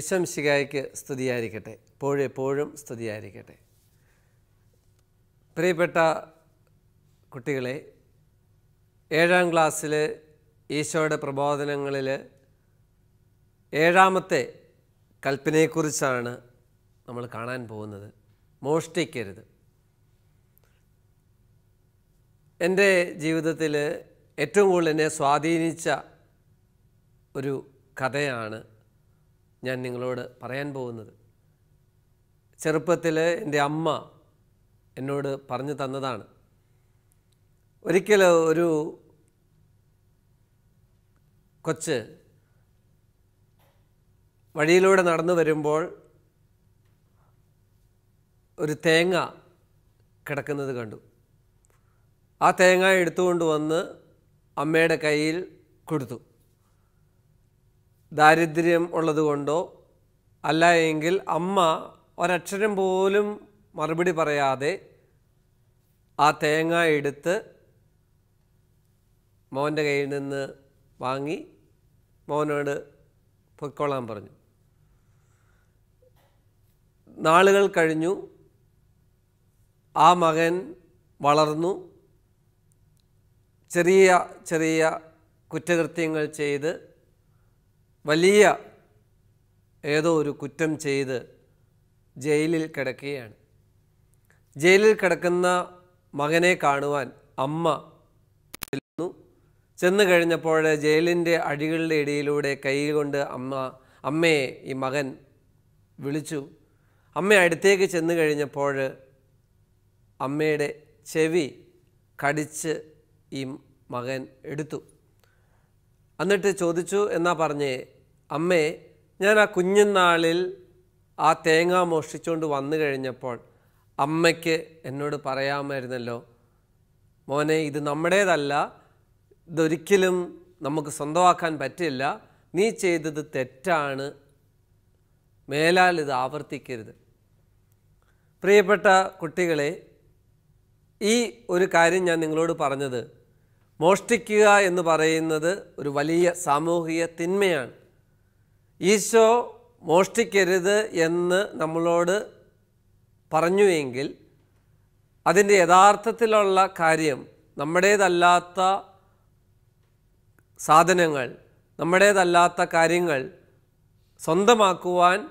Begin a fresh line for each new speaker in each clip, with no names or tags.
വിശ്വംശികായ്ക്ക് സ്തുതിയായിരിക്കട്ടെ. എപ്പോഴെപ്പോഴും സ്തുതിയായിരിക്കട്ടെ. പ്രിയപ്പെട്ട കുട്ടികളെ ഏഴാം ക്ലാസ്സിൽ ഈശോയുടെ പ്രബോധനങ്ങളിൽ ഏഴാമത്തെ കൽപ്പനയെക്കുറിച്ചാണ് നമ്മൾ കാണാൻ പോകുന്നത്. മോഷ്ടിക്കരുത്. എന്റെ ജീവിതത്തിൽ ഏറ്റവും കൂടുതൽ എന്നെ സ്വാധീനിച്ച ഒരു കഥയാണ് ഞാൻ നിങ്ങളോട് പറയാൻ പോകുന്നത്. ചെറുപ്പത്തിൽ എന്റെ അമ്മ എന്നോട് പറഞ്ഞു തന്നതാണ്. ഒരിക്കൽ ഒരു കൊച്ച് വഴിയിലൂടെ നടന്നു വരുമ്പോൾ ഒരു തേങ്ങ കിടക്കുന്നത് കണ്ടു. ആ തേങ്ങ എടുത്തുകൊണ്ട് വന്ന് അമ്മയുടെ കയ്യിൽ കൊടുത്തു. ദാരിദ്ര്യം ഉള്ളതുകൊണ്ടോ അല്ല എങ്കിൽ അമ്മ ഒരക്ഷരം പോലും മറുപടി പറയാതെ ആ തേങ്ങ എടുത്ത് മോന്റെ കയ്യിൽ നിന്ന് വാങ്ങി മോനോട് പൊയ്ക്കോളാൻ പറഞ്ഞു. നാളുകൾ കഴിഞ്ഞു. ആ മകൻ വളർന്നു. ചെറിയ ചെറിയ കുറ്റകൃത്യങ്ങൾ ചെയ്ത് വലിയ ഏതോ ഒരു കുറ്റം ചെയ്ത് ജയിലിൽ കിടക്കുകയാണ്. ജയിലിൽ കിടക്കുന്ന മകനെ കാണുവാൻ അമ്മ ചെല്ലുന്നു. ചെന്ന് കഴിഞ്ഞപ്പോൾ ജയിലിന്റെ അടികളുടെ ഇടയിലൂടെ കൈ കൊണ്ട് അമ്മ അമ്മയെ ഈ മകൻ വിളിച്ചു. അമ്മ അടുത്തേക്ക് ചെന്ന് കഴിഞ്ഞപ്പോൾ അമ്മയുടെ ചെവി കടിച്ച് ഈ മകൻ എടുത്തു. എന്നിട്ട് ചോദിച്ചു എന്നാ പറഞ്ഞേ അമ്മേ ഞാൻ ആ കുഞ്ഞുനാളിൽ ആ തേങ്ങ മോഷ്ടിച്ചുകൊണ്ട് വന്നു കഴിഞ്ഞപ്പോൾ അമ്മയ്ക്ക് എന്നോട് പറയാമായിരുന്നല്ലോ മോനെ ഇത് നമ്മുടേതല്ല ഇതൊരിക്കലും നമുക്ക് സ്വന്തമാക്കാൻ പറ്റില്ല നീ ചെയ്തത് തെറ്റാണ് മേലാൽ ഇത് ആവർത്തിക്കരുത്. പ്രിയപ്പെട്ട കുട്ടികളെ ഈ ഒരു കാര്യം ഞാൻ നിങ്ങളോട് പറഞ്ഞത് മോഷ്ടിക്കുക എന്ന് പറയുന്നത് ഒരു വലിയ സാമൂഹിക തിന്മയാണ്. ഈശോ മോഷ്ടിക്കരുത് എന്ന് നമ്മളോട് പറഞ്ഞുവെങ്കിൽ അതിന്റെ യഥാർത്ഥത്തിലുള്ള കാര്യം നമ്മുടേതല്ലാത്ത സാധനങ്ങൾ നമ്മുടേതല്ലാത്ത കാര്യങ്ങൾ സ്വന്തമാക്കുവാൻ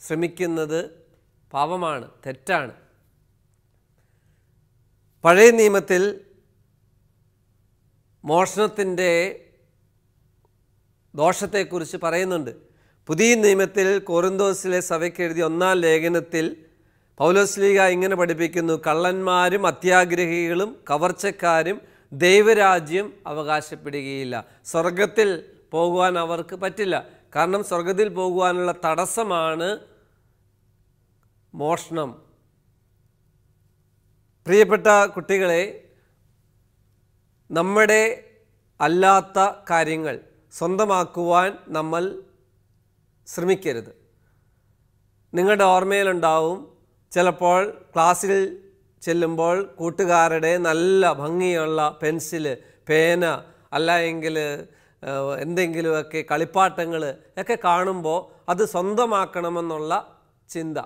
ശ്രമിക്കുന്നത് പാപമാണ് തെറ്റാണ്. പഴയ നിയമത്തിൽ മോഷണത്തിന്റെ ദോഷത്തെക്കുറിച്ച് പറയുന്നുണ്ട്. പുതിയ നിയമത്തിൽ കോറിന്തോസിലെ സഭയ്ക്ക് എഴുതിയ ഒന്നാം ലേഖനത്തിൽ പൗലോസ്ലീഗ ഇങ്ങനെ പഠിപ്പിക്കുന്നു കള്ളന്മാരും അത്യാഗ്രഹികളും കവർച്ചക്കാരും ദൈവരാജ്യം അവകാശപ്പെടുകയില്ല. സ്വർഗത്തിൽ പോകുവാൻ അവർക്ക് പറ്റില്ല. കാരണം സ്വർഗത്തിൽ പോകുവാനുള്ള തടസ്സമാണ് മോഷണം. പ്രിയപ്പെട്ട കുട്ടികളെ നമ്മുടെ അല്ലാത്ത കാര്യങ്ങൾ സ്വന്തമാക്കുവാൻ നമ്മൾ ശ്രമിക്കരുത്. നിങ്ങളുടെ ഓർമ്മയിലുണ്ടാവും ചിലപ്പോൾ ക്ലാസ്സിൽ ചെല്ലുമ്പോൾ കൂട്ടുകാരുടെ നല്ല ഭംഗിയുള്ള പെൻസിൽ പേന അല്ല എങ്കിൽ എന്തെങ്കിലുമൊക്കെ കളിപ്പാട്ടങ്ങൾ ഒക്കെ കാണുമ്പോൾ അത് സ്വന്തമാക്കണമെന്നുള്ള ചിന്ത.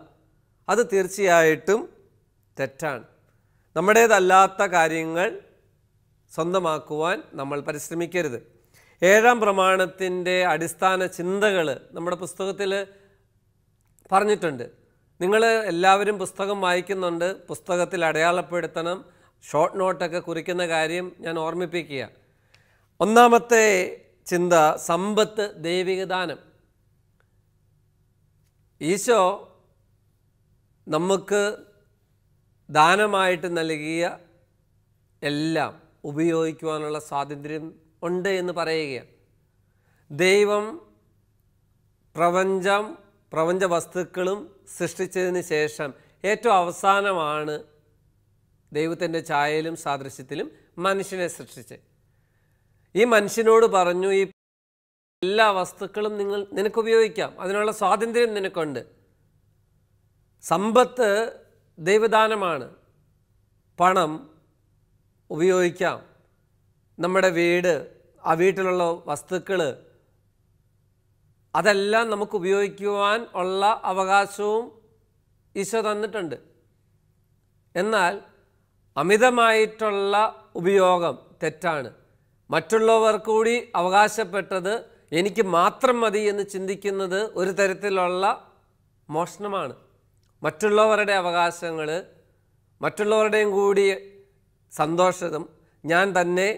അത് തീർച്ചയായിട്ടും തെറ്റാണ്. നമ്മുടേതല്ലാത്ത കാര്യങ്ങൾ സ്വന്തമാക്കുവാൻ നമ്മൾ പരിശ്രമിക്കരുത്. ഏഴാം പ്രമാണത്തിന്റെ അടിസ്ഥാന ചിന്തകൾ നമ്മുടെ പുസ്തകത്തിൽ പറഞ്ഞിട്ടുണ്ട്. നിങ്ങൾ എല്ലാവരും പുസ്തകം വായിക്കുന്നുണ്ട്. പുസ്തകത്തിൽ അടയാളപ്പെടുത്തണം. ഷോർട്ട് നോട്ടൊക്കെ കുറിക്കുന്ന കാര്യം ഞാൻ ഓർമ്മിപ്പിക്കുക. ഒന്നാമത്തെ ചിന്ത സമ്പത്ത് ദൈവികദാനം. ഈശോ നമുക്ക് ദാനമായിട്ട് നൽകിയ എല്ലാം ഉപയോഗിക്കുവാനുള്ള സ്വാതന്ത്ര്യം ഉണ്ട് എന്ന് പറയുകയാണ്. ദൈവം പ്രപഞ്ചം പ്രപഞ്ച വസ്തുക്കളും സൃഷ്ടിച്ചതിന് ശേഷം ഏറ്റവും അവസാനമാണ് ദൈവത്തിന്റെ ഛായയിലും സാദൃശ്യത്തിലും മനുഷ്യനെ സൃഷ്ടിച്ച് ഈ മനുഷ്യനോട് പറഞ്ഞു ഈ എല്ലാ വസ്തുക്കളും നിങ്ങൾ നിനക്ക് ഉപയോഗിക്കാം. അതിനുള്ള സ്വാതന്ത്ര്യം നിനക്കുണ്ട്. സമ്പത്ത് ദൈവദാനമാണ്. പണം ഉപയോഗിക്കാം. നമ്മുടെ വീട് ആ വീട്ടിലുള്ള വസ്തുക്കൾ അതെല്ലാം നമുക്ക് ഉപയോഗിക്കുവാൻ ഉള്ള അവകാശവും ഈശോ തന്നിട്ടുണ്ട്. എന്നാൽ അമിതമായിട്ടുള്ള ഉപയോഗം തെറ്റാണ്. മറ്റുള്ളവർ കൂടി അവകാശപ്പെട്ടത് എനിക്ക് മാത്രം മതി എന്ന് ചിന്തിക്കുന്നത് ഒരു തരത്തിലുള്ള മോഷണമാണ്. മറ്റുള്ളവരുടെ അവകാശങ്ങൾ മറ്റുള്ളവരുടെയും കൂടി സന്തോഷം ഞാൻ തന്നെ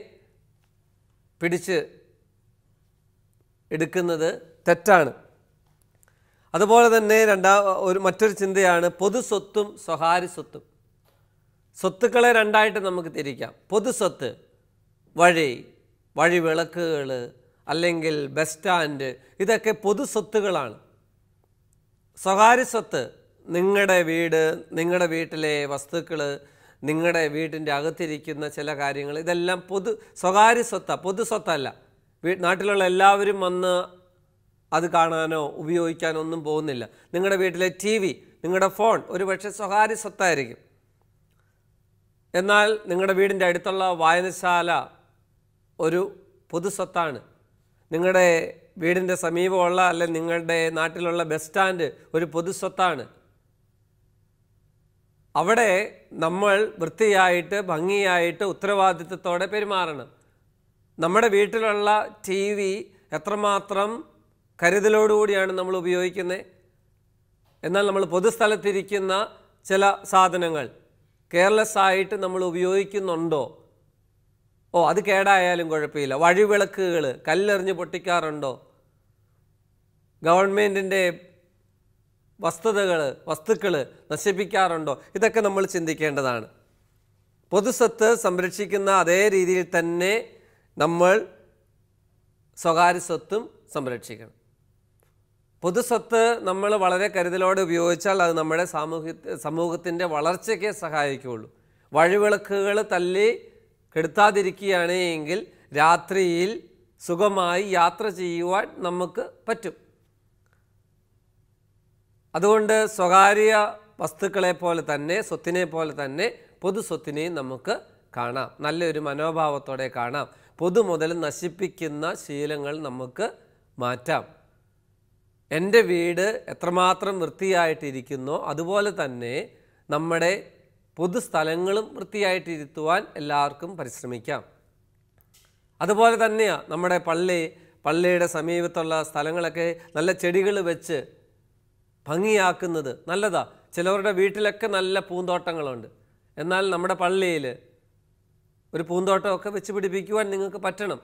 പിടിച്ച് എടുക്കുന്നത് തെറ്റാണ്. അതുപോലെ തന്നെ രണ്ടാ ഒരു മറ്റൊരു ചിന്തയാണ് പൊതു സ്വത്തും സ്വകാര്യ സ്വത്തും. സ്വത്തുക്കളെ രണ്ടായിട്ട് നമുക്ക് തിരിക്കാം. പൊതു സ്വത്ത് വഴി വഴി വിളക്കുകൾ അല്ലെങ്കിൽ ബസ് സ്റ്റാൻഡ് ഇതൊക്കെ പൊതു സ്വത്തുകളാണ്. സ്വകാര്യ സ്വത്ത് നിങ്ങളുടെ വീട് നിങ്ങളുടെ വീട്ടിലെ വസ്തുക്കൾ നിങ്ങളുടെ വീടിന്റെ അകത്തിരിക്കുന്ന ചില കാര്യങ്ങൾ ഇതെല്ലാം പൊതു സ്വകാര്യ സ്വത്താണ് പൊതു സ്വത്തല്ല. നാട്ടിലുള്ള എല്ലാവരും വന്ന് അത് കാണാനോ ഉപയോഗിക്കാനോ ഒന്നും പോകുന്നില്ല. നിങ്ങളുടെ വീട്ടിലെ ടി വി നിങ്ങളുടെ ഫോൺ ഒരുപക്ഷെ സ്വകാര്യ സ്വത്തായിരിക്കും. എന്നാൽ നിങ്ങളുടെ വീടിന്റെ അടുത്തുള്ള വായനശാല ഒരു പൊതു സ്വത്താണ്. നിങ്ങളുടെ വീടിന്റെ സമീപമുള്ള അല്ലെങ്കിൽ നിങ്ങളുടെ നാട്ടിലുള്ള ബസ് സ്റ്റാൻഡ് ഒരു പൊതു സ്വത്താണ്. അവിടെ നമ്മൾ വൃത്തിയായിട്ട് ഭംഗിയായിട്ട് ഉത്തരവാദിത്വത്തോടെ പെരുമാറണം. നമ്മുടെ വീട്ടിലുള്ള ടി വി എത്രമാത്രം കരുതലോടുകൂടിയാണ് നമ്മൾ ഉപയോഗിക്കുന്നത്. എന്നാൽ നമ്മൾ പൊതുസ്ഥലത്തിരിക്കുന്ന ചില സാധനങ്ങൾ കെയർലെസ് ആയിട്ട് നമ്മൾ ഉപയോഗിക്കുന്നുണ്ടോ? ഓ അത് കേടായാലും കുഴപ്പമില്ല. വഴിവിളക്കുകൾ കല്ലെറിഞ്ഞ് പൊട്ടിക്കാറുണ്ടോ? ഗവൺമെന്റിന്റെ വസ്തുതകൾ വസ്തുക്കൾ നശിപ്പിക്കാറുണ്ടോ? ഇതൊക്കെ നമ്മൾ ചിന്തിക്കേണ്ടതാണ്. പൊതുസ്വത്ത് സംരക്ഷിക്കുന്ന അതേ രീതിയിൽ തന്നെ നമ്മൾ സ്വകാര്യ സ്വത്തും സംരക്ഷിക്കണം. പൊതുസ്വത്ത് നമ്മൾ വളരെ കരുതലോടെ ഉപയോഗിച്ചാൽ അത് നമ്മുടെ സാമൂഹ്യ സമൂഹത്തിന്റെ വളർച്ചയ്ക്ക് സഹായിക്കുകയുള്ളൂ. വഴിവിളക്കുകൾ തല്ലി കെടുത്താതിരിക്കുകയാണ് എങ്കിൽ രാത്രിയിൽ സുഖമായി യാത്ര ചെയ്യുവാൻ നമുക്ക് പറ്റും. അതുകൊണ്ട് സ്വകാര്യ വസ്തുക്കളെ പോലെ തന്നെ സ്വത്തിനെ പോലെ തന്നെ പൊതു സ്വത്തിനെയും നമുക്ക് കാണാം. നല്ലൊരു മനോഭാവത്തോടെ കാണാം. പൊതു മുതൽ നശിപ്പിക്കുന്ന ശീലങ്ങൾ നമുക്ക് മാറ്റാം. എന്റെ വീട് എത്രമാത്രം വൃത്തിയായിട്ടിരിക്കുന്നോ അതുപോലെ തന്നെ നമ്മുടെ പൊതുസ്ഥലങ്ങളും വൃത്തിയായിട്ടിരുത്തുവാൻ എല്ലാവർക്കും പരിശ്രമിക്കാം. അതുപോലെ തന്നെയാണ് നമ്മുടെ പള്ളി പള്ളിയുടെ സമീപത്തുള്ള സ്ഥലങ്ങളൊക്കെ നല്ല ചെടികൾ വെച്ച് ഭംഗിയാക്കുന്നത് നല്ലതാ. ചിലവരുടെ വീട്ടിലൊക്കെ നല്ല പൂന്തോട്ടങ്ങളുണ്ട്. എന്നാൽ നമ്മുടെ പള്ളിയിൽ ഒരു പൂന്തോട്ടമൊക്കെ വെച്ച് പിടിപ്പിക്കുവാൻ നിങ്ങൾക്ക് പറ്റണം.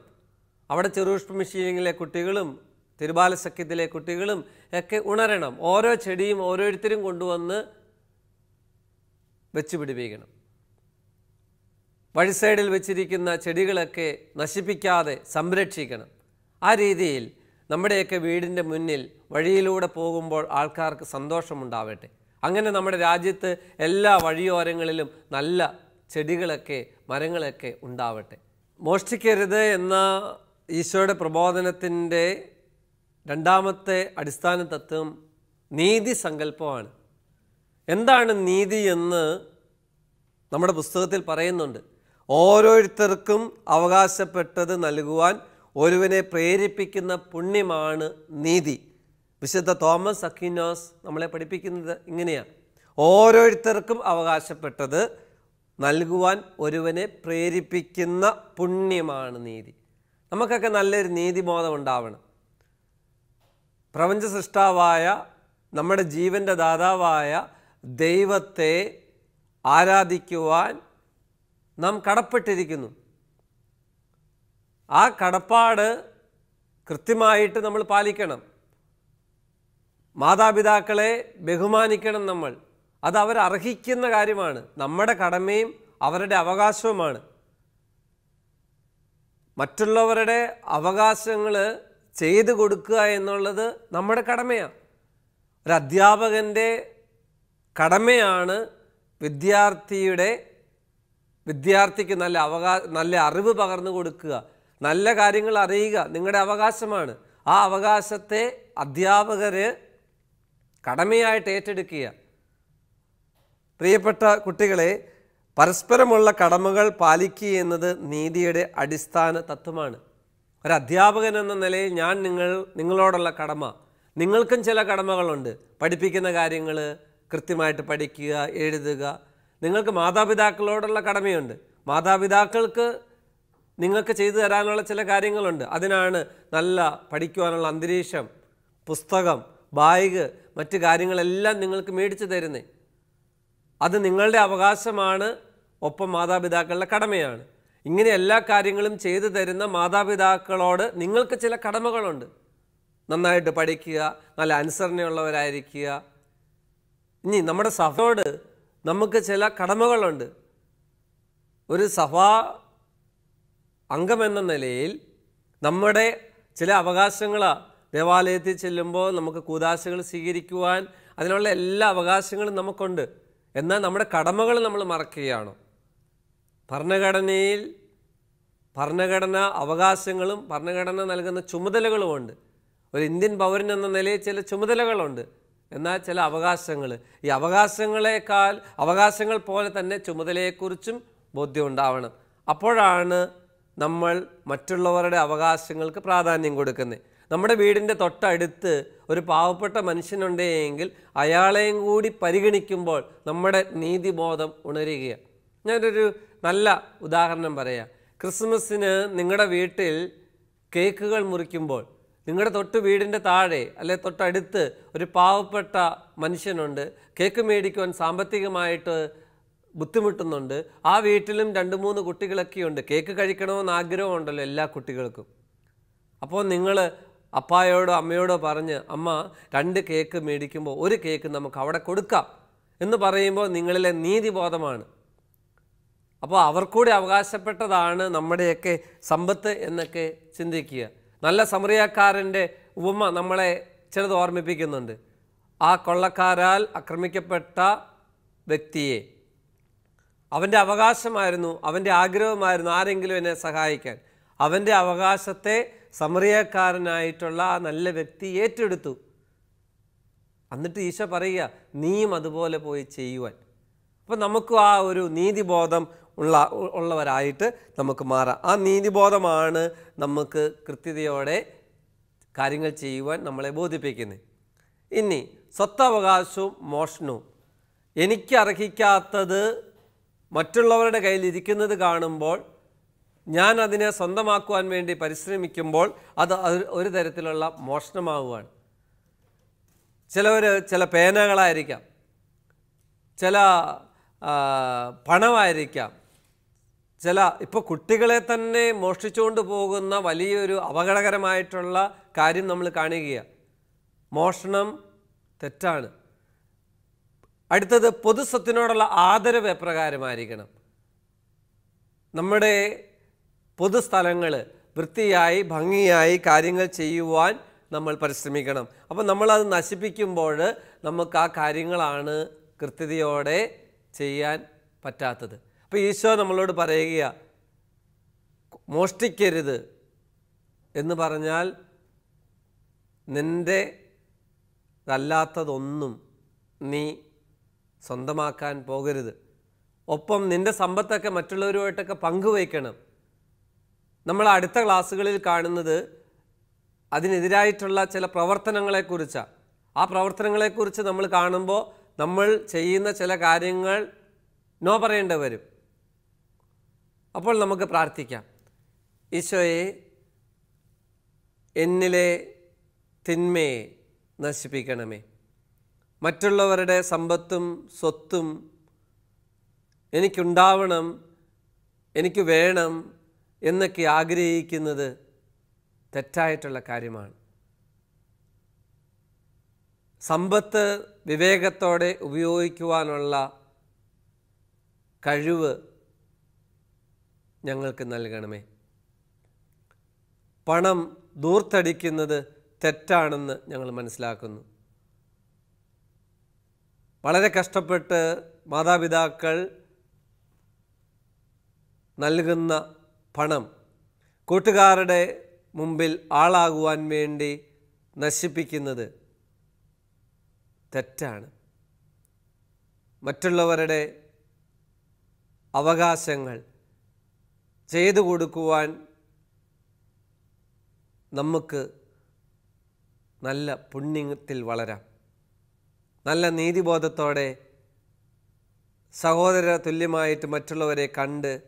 അവിടെ ചെറുഷ്പമിഷീനിലെ കുട്ടികളും തിരുബാല സഖ്യത്തിലെ കുട്ടികളും ഒക്കെ ഉണരണം. ഓരോ ചെടിയും ഓരോരുത്തരും കൊണ്ടുവന്ന് വെച്ച് പിടിപ്പിക്കണം. വഴി സൈഡിൽ വെച്ചിരിക്കുന്ന ചെടികളൊക്കെ നശിപ്പിക്കാതെ സംരക്ഷിക്കണം. ആ രീതിയിൽ നമ്മുടെയൊക്കെ വീടിന്റെ മുന്നിൽ വഴിയിലൂടെ പോകുമ്പോൾ ആൾക്കാർക്ക് സന്തോഷമുണ്ടാവട്ടെ. അങ്ങനെ നമ്മുടെ രാജ്യത്ത് എല്ലാ വഴിയോരങ്ങളിലും നല്ല ചെടികളൊക്കെ മരങ്ങളൊക്കെ ഉണ്ടാവട്ടെ. മോഷ്ടിക്കരുത് എന്ന ഈശോയുടെ പ്രബോധനത്തിന്റെ രണ്ടാമത്തെ അടിസ്ഥാന തത്വം നീതി സങ്കല്പമാണ്. എന്താണ് നീതി എന്ന് നമ്മുടെ പുസ്തകത്തിൽ പറയുന്നുണ്ട്. ഓരോരുത്തർക്കും അവകാശപ്പെട്ടത് നൽകുവാൻ ഒരുവനെ പ്രേരിപ്പിക്കുന്ന പുണ്യമാണ് നീതി. വിശുദ്ധ തോമസ് അക്വിനോസ് നമ്മളെ പഠിപ്പിക്കുന്നത് ഇങ്ങനെയാണ്. ഓരോരുത്തർക്കും അവകാശപ്പെട്ടത് നൽകുവാൻ ഒരുവനെ പ്രേരിപ്പിക്കുന്ന പുണ്യമാണ് നീതി. നമുക്കൊക്കെ നല്ലൊരു നീതിബോധം ഉണ്ടാവണം. പ്രപഞ്ച സൃഷ്ടാവായ നമ്മുടെ ജീവന്റെ ദാതാവായ ദൈവത്തെ ആരാധിക്കുവാൻ നാം കടപ്പെട്ടിരിക്കുന്നു. ആ കടപ്പാട് കൃത്യമായിട്ട് നമ്മൾ പാലിക്കണം. മാതാപിതാക്കളെ ബഹുമാനിക്കണം നമ്മൾ. അത് അവർ അർഹിക്കുന്ന കാര്യമാണ്. നമ്മുടെ കടമയും അവരുടെ അവകാശവുമാണ്. മറ്റുള്ളവരുടെ അവകാശങ്ങൾ ചെയ്തു കൊടുക്കുക എന്നുള്ളത് നമ്മുടെ കടമയാണ്. ഒരു അധ്യാപകന്റെ കടമയാണ് വിദ്യാർത്ഥിയുടെ വിദ്യാർത്ഥിക്ക് നല്ല അവകാ നല്ല അറിവ് പകർന്നു കൊടുക്കുക. നല്ല കാര്യങ്ങൾ അറിയുക നിങ്ങളുടെ അവകാശമാണ്. ആ അവകാശത്തെ അധ്യാപകർ കടമയായിട്ട് ഏറ്റെടുക്കുക. പ്രിയപ്പെട്ട കുട്ടികളെ പരസ്പരമുള്ള കടമകൾ പാലിക്കുക എന്നത് നീതിയുടെ അടിസ്ഥാന തത്വമാണ്. ഒരു അധ്യാപകൻ എന്ന നിലയിൽ ഞാൻ നിങ്ങൾ നിങ്ങളോടുള്ള കടമ. നിങ്ങൾക്കും ചില കടമകളുണ്ട്. പഠിപ്പിക്കുന്ന കാര്യങ്ങൾ കൃത്യമായിട്ട് പഠിക്കുക എഴുതുക. നിങ്ങൾക്ക് മാതാപിതാക്കളോടുള്ള കടമയുണ്ട്. മാതാപിതാക്കൾക്ക് നിങ്ങൾക്ക് ചെയ്തു തരാനുള്ള ചില കാര്യങ്ങളുണ്ട്. അതിനാണ് നല്ല പഠിക്കുവാനുള്ള അന്തരീക്ഷം പുസ്തകം ബാഗ് മറ്റ് കാര്യങ്ങളെല്ലാം നിങ്ങൾക്ക് മേടിച്ചു തരുന്നേ. അത് നിങ്ങളുടെ അവകാശമാണ് ഒപ്പം മാതാപിതാക്കളുടെ കടമയാണ്. ഇങ്ങനെ എല്ലാ കാര്യങ്ങളും ചെയ്തു തരുന്ന മാതാപിതാക്കളോട് നിങ്ങൾക്ക് ചില കടമകളുണ്ട്. നന്നായിട്ട് പഠിക്കുക നല്ല അനുസരണയുള്ളവരായിരിക്കുക. ഇനി നമ്മുടെ സഭയോട് നമുക്ക് ചില കടമകളുണ്ട്. ഒരു സഭാ അംഗമെന്ന നിലയിൽ നമ്മുടെ ചില അവകാശങ്ങൾ ദേവാലയത്തിൽ ചെല്ലുമ്പോൾ നമുക്ക് കൂതാശകൾ സ്വീകരിക്കുവാൻ അതിനുള്ള എല്ലാ അവകാശങ്ങളും നമുക്കുണ്ട്. എന്നാൽ നമ്മുടെ കടമകൾ നമ്മൾ മറക്കുകയാണോ. ഭരണഘടനയിൽ ഭരണഘടന അവകാശങ്ങളും ഭരണഘടന നൽകുന്ന ചുമതലകളുമുണ്ട്. ഒരു ഇന്ത്യൻ പൗരൻ എന്ന നിലയിൽ ചില ചുമതലകളുണ്ട്. എന്നാൽ ചില അവകാശങ്ങൾ ഈ അവകാശങ്ങളെക്കാൾ അവകാശങ്ങൾ പോലെ തന്നെ ചുമതലയെക്കുറിച്ചും ബോധ്യം ഉണ്ടാവണം. അപ്പോഴാണ് നമ്മൾ മറ്റുള്ളവരുടെ അവകാശങ്ങൾക്ക് പ്രാധാന്യം കൊടുക്കുന്നത് നമ്മുടെ വീടിന്റെ തൊട്ടടുത്ത് ഒരു പാവപ്പെട്ട മനുഷ്യനുണ്ടെങ്കിൽ അയാളെയും കൂടി പരിഗണിക്കുമ്പോൾ നമ്മുടെ നീതിബോധം ഉണരുകയാണ് ഞാനൊരു നല്ല ഉദാഹരണം പറയാം. ക്രിസ്മസിന് നിങ്ങളുടെ വീട്ടിൽ കേക്കുകൾ മുറിക്കുമ്പോൾ നിങ്ങളുടെ തൊട്ട് വീടിന്റെ താഴെ അല്ലെ തൊട്ടടുത്ത് ഒരു പാവപ്പെട്ട മനുഷ്യനുണ്ട്. കേക്ക് മേടിക്കുവാൻ സാമ്പത്തികമായിട്ട് ബുദ്ധിമുട്ടുന്നുണ്ട്. ആ വീട്ടിലും രണ്ട് മൂന്ന് കുട്ടികളൊക്കെയുണ്ട്. കേക്ക് കഴിക്കണമെന്ന് ആഗ്രഹമുണ്ടല്ലോ എല്ലാ കുട്ടികൾക്കും. അപ്പോൾ നിങ്ങൾ അപ്പായോടോ അമ്മയോടോ പറഞ്ഞ് അമ്മ രണ്ട് കേക്ക് മേടിക്കുമ്പോൾ ഒരു കേക്ക് നമുക്ക് അവിടെ കൊടുക്കാം എന്ന് പറയുമ്പോൾ നിങ്ങളിലെ നീതിബോധമാണ്. അപ്പോൾ അവർക്കൂടി അവകാശപ്പെട്ടതാണ് നമ്മുടെയൊക്കെ സമ്പത്ത് എന്നൊക്കെ ചിന്തിക്കുക. നല്ല സമറിയക്കാരന്റെ ഉപമ നമ്മളെ ചിലത് ഓർമ്മിപ്പിക്കുന്നുണ്ട്. ആ കൊള്ളക്കാരാൽ ആക്രമിക്കപ്പെട്ട വ്യക്തിയെ അവന്റെ അവകാശമായിരുന്നു അവന്റെ ആഗ്രഹമായിരുന്നു ആരെങ്കിലും എന്നെ സഹായിക്കാൻ. അവന്റെ അവകാശത്തെ സമറിയക്കാരനായിട്ടുള്ള ആ നല്ല വ്യക്തി ഏറ്റെടുത്തു. എന്നിട്ട് ഈശോ പറയുക നീയും അതുപോലെ പോയി ചെയ്യുവാൻ. അപ്പോൾ നമുക്ക് ആ ഒരു നീതിബോധം ഉള്ള ഉള്ളവരായിട്ട് നമുക്ക് മാറാം. ആ നീതിബോധമാണ് നമുക്ക് കൃത്യതയോടെ കാര്യങ്ങൾ ചെയ്യുവാൻ നമ്മളെ ബോധിപ്പിക്കുന്നത്. ഇനി സ്വത്തവകാശവും മോഷണവും. എനിക്ക് അർഹിക്കാത്തത് മറ്റുള്ളവരുടെ കയ്യിൽ ഇരിക്കുന്നത് കാണുമ്പോൾ ഞാൻ അതിനെ സ്വന്തമാക്കുവാൻ വേണ്ടി പരിശ്രമിക്കുമ്പോൾ അത് ഒരു- തരത്തിലുള്ള മോഷണമാവുകയാണ് ചിലവർ ചില പേനകളായിരിക്കാം. ചില പണമായിരിക്കാം. ചില ഇപ്പോൾ കുട്ടികളെ തന്നെ മോഷ്ടിച്ചുകൊണ്ട് പോകുന്ന വലിയൊരു അപകടകരമായിട്ടുള്ള കാര്യം നമ്മൾ കാണുകയാണ്. മോഷണം തെറ്റാണ്. അടുത്തത് പൊതുസ്വത്തിനോടുള്ള ആദരവ് എപ്രകാരമായിരിക്കണം? നമ്മുടെ പൊതുസ്ഥലങ്ങൾ വൃത്തിയായി ഭംഗിയായി കാര്യങ്ങൾ ചെയ്യുവാൻ നമ്മൾ പരിശ്രമിക്കണം. അപ്പോൾ നമ്മളത് നശിപ്പിക്കുമ്പോൾ നമുക്ക് ആ കാര്യങ്ങളാണ് കൃത്യതയോടെ ചെയ്യാൻ പറ്റാത്തത്. അപ്പോൾ ഈശോ നമ്മളോട് പറയുക മോഷ്ടിക്കരുത് എന്ന് പറഞ്ഞാൽ നിന്റെ അല്ലാത്തതൊന്നും നീ സ്വന്തമാക്കാൻ പോകരുത്. ഒപ്പം നിന്റെ സമ്പത്തൊക്കെ മറ്റുള്ളവരുമായിട്ടൊക്കെ പങ്കുവയ്ക്കണം. നമ്മൾ അടുത്ത ക്ലാസ്സുകളിൽ കാണുന്നത് അതിനെതിരായിട്ടുള്ള ചില പ്രവർത്തനങ്ങളെക്കുറിച്ചാണ് ആ പ്രവർത്തനങ്ങളെക്കുറിച്ച് നമ്മൾ കാണുമ്പോൾ നമ്മൾ ചെയ്യുന്ന ചില കാര്യങ്ങൾ നോ പറയേണ്ടി വരും. അപ്പോൾ നമുക്ക് പ്രാർത്ഥിക്കാം. ഈശോയെ എന്നിലെ തിന്മയെ നശിപ്പിക്കണമേ. മറ്റുള്ളവരുടെ സമ്പത്തും സ്വത്തും എനിക്കുണ്ടാവണം എനിക്ക് വേണം എന്നൊക്കെ ആഗ്രഹിക്കുന്നത് തെറ്റായിട്ടുള്ള കാര്യമാണ്. സമ്പത്ത് വിവേകത്തോടെ ഉപയോഗിക്കുവാനുള്ള കഴിവ് ഞങ്ങൾക്ക് നൽകണമേ. പണം ദൂർത്തടിക്കുന്നത് തെറ്റാണെന്ന് ഞങ്ങൾ മനസ്സിലാക്കുന്നു. വളരെ കഷ്ടപ്പെട്ട് മാതാപിതാക്കൾ നൽകുന്ന പണം കൂട്ടുകാരുടെ മുമ്പിൽ ആളാകുവാൻ വേണ്ടി നശിപ്പിക്കുന്നത് തെറ്റാണ്. മറ്റുള്ളവരുടെ അവകാശങ്ങൾ ചെയ്തു കൊടുക്കുവാൻ നമുക്ക് നല്ല പുണ്യത്തിൽ വളരാം. നല്ല നീതിബോധത്തോടെ സഹോദര തുല്യമായിട്ട് മറ്റുള്ളവരെ കണ്ട്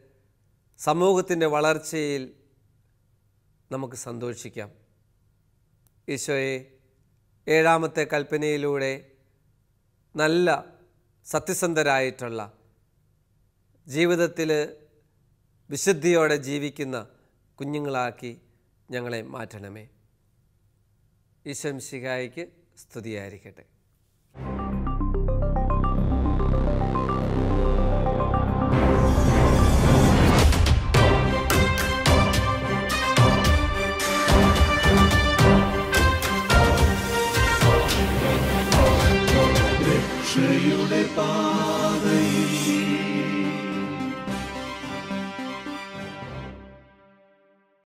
സമൂഹത്തിന്റെ വളർച്ചയിൽ നമുക്ക് സന്തോഷിക്കാം. ഈശോയെ ഏഴാമത്തെ കൽപ്പനയിലൂടെ നല്ല സത്യസന്ധരായിട്ടുള്ള ജീവിതത്തിൽ വിശുദ്ധിയോടെ ജീവിക്കുന്ന കുഞ്ഞുങ്ങളാക്കി ഞങ്ങളെ മാറ്റണമേ. ഈശ്വം ശിഖായിക്ക് സ്തുതിയായിരിക്കട്ടെ.